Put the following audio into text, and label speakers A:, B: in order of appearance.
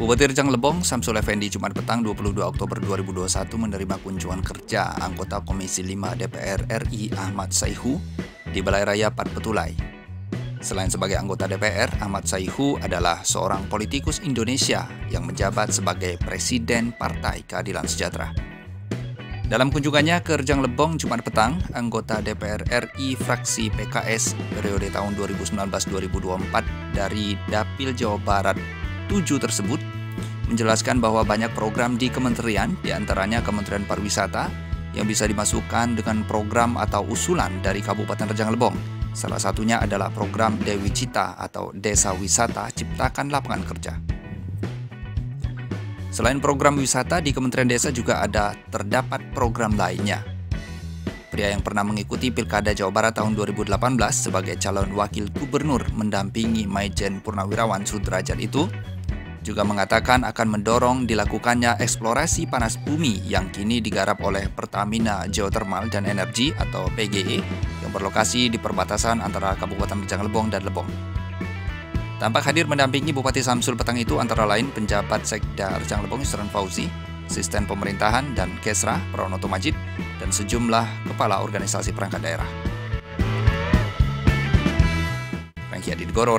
A: Bupati Rejang Lebong, Samsul Effendi Jumat petang 22 Oktober 2021 menerima kunjungan kerja anggota Komisi 5 DPR RI Ahmad Saihu di Balai Raya Pat Petulai. Selain sebagai anggota DPR, Ahmad Saihu adalah seorang politikus Indonesia yang menjabat sebagai Presiden Partai Keadilan Sejahtera. Dalam kunjungannya ke Rejang Lebong Jumat petang, anggota DPR RI fraksi PKS periode tahun 2019-2024 dari Dapil Jawa Barat 7 tersebut menjelaskan bahwa banyak program di kementerian, di antaranya Kementerian Pariwisata, yang bisa dimasukkan dengan program atau usulan dari Kabupaten Rejang Lebong. Salah satunya adalah program Dewi Cita atau Desa Wisata Ciptakan Lapangan Kerja. Selain program wisata di Kementerian Desa juga ada terdapat program lainnya. Pria yang pernah mengikuti Pilkada Jawa Barat tahun 2018 sebagai calon wakil gubernur mendampingi Maijen Purnawirawan Sudrajat itu juga mengatakan akan mendorong dilakukannya eksplorasi panas bumi yang kini digarap oleh Pertamina Geothermal dan Energi atau PGE yang berlokasi di perbatasan antara Kabupaten Rejang Lebong dan Lebong. Tampak hadir mendampingi Bupati Samsul petang itu antara lain penjabat Sekda Rejang Lebong Yusran Fauzi, asisten pemerintahan dan Kesra Pranoto Majid, dan sejumlah kepala organisasi perangkat daerah. Rangkia di Goro,